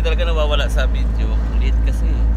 Kita kena bawa lah sabit je. Kulit kasih.